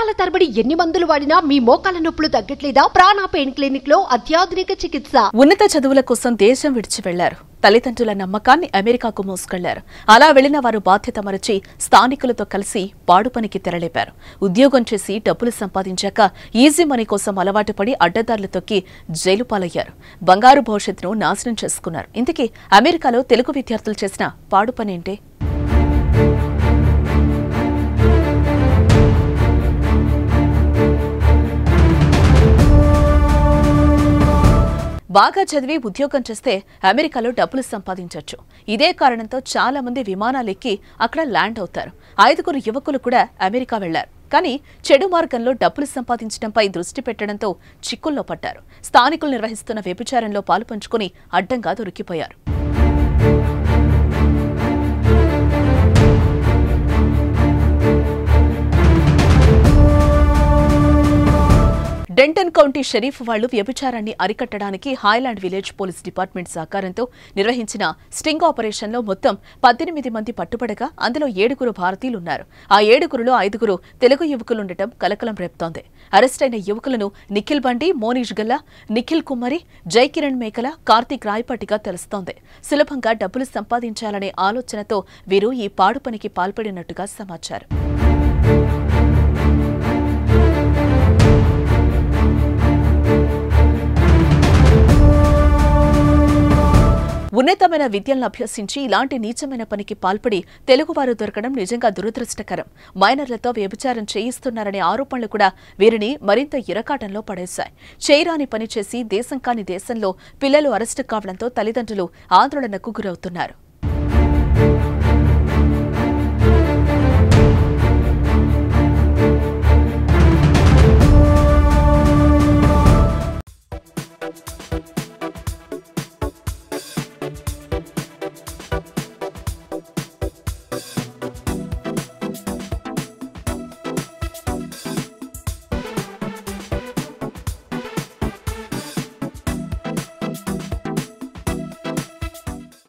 సంవత్సరాల తరబడి ఎన్ని మందులు వాడినా మీ మోకాల నొప్పులు తగ్గట్లేదా? ప్రాణ పెయిన్ క్లినిక్లో అత్యాధునిక చికిత్స. ఉన్నత చదువుల కోసం దేశం విడిచి వెళ్ళారు. తల్లిదండ్రుల నమ్మకాన్ని అమెరికాకు మోసుకెళ్ళారు. అలా వెళ్ళిన వారు బాధ్యత మరచి స్థానికులతో కలిసి పాడు పనికి తెరలేపారు. ఉద్యోగం చేసి డబ్బులు సంపాదించాక ఈజీ మనీ కోసం అలవాటు పడి అడ్డదారులు తొక్కి జైలు పాలయ్యారు. బంగారు భవిష్యత్తును నాశనం చేసుకున్నారు. ఇంతకీ అమెరికాలో తెలుగు విద్యార్థులు చేసిన పాడు పని బాగా చదివి ఉద్యోగం చేస్తే అమెరికాలో డబ్బులు సంపాదించొచ్చు. ఇదే కారణంతో చాలా మంది విమానాలు ఎక్కి అక్కడ ల్యాండ్ అవుతారు. ఐదుగురు యువకులు కూడా అమెరికా వెళ్ళారు కానీ చెడు మార్గంలో డబ్బులు సంపాదించడంపై దృష్టి పెట్టడంతో చిక్కుల్లో పడ్డారు. స్థానికులు నిర్వహిస్తున్న వ్యభిచారంలో పాలుపంచుకుని అడ్డంగా దొరికిపోయారు. డెంటన్ కౌంటీ షరీఫ్ వాళ్ళు వ్యభిచారాన్ని అరికట్టడానికి హాయ్లాండ్ విలేజ్ పోలీస్ డిపార్ట్మెంట్ సహకారంతో నిర్వహించిన స్టింగ్ ఆపరేషన్లో మొత్తం పద్దెనిమిది మంది పట్టుబడగా అందులో ఏడుగురు భారతీయులున్నారు. ఆ ఏడుగురులో ఐదుగురు తెలుగు యువకులుండటం కలకలం రేపుతోంది. అరెస్టైన యువకులను నిఖిల్ బండి మోనీష్ గల్లా నిఖిల్ కుమ్మరి జై కిరణ్ మేకల కార్తీక్ రాయపాటిగా తెలుస్తోంది. సులభంగా డబ్బులు సంపాదించాలనే ఆలోచనతో వీరు ఈ పాడు పనికి పాల్పడినట్టుగా సమాచారం. ఉన్నతమైన విద్యలను అభ్యసించి ఇలాంటి నీచమైన పనికి పాల్పడి తెలుగువారు దొరకడం నిజంగా దురదృష్టకరం. మైనర్లతో వ్యభిచారం చేయిస్తున్నారనే ఆరోపణలు కూడా వీరిని మరింత ఇరకాటంలో పడేశాయి. చేయరాని పని చేసి దేశం కాని దేశంలో పిల్లలు అరెస్టు కావడంతో తల్లిదండ్రులు ఆందోళనకు గురవుతున్నారు.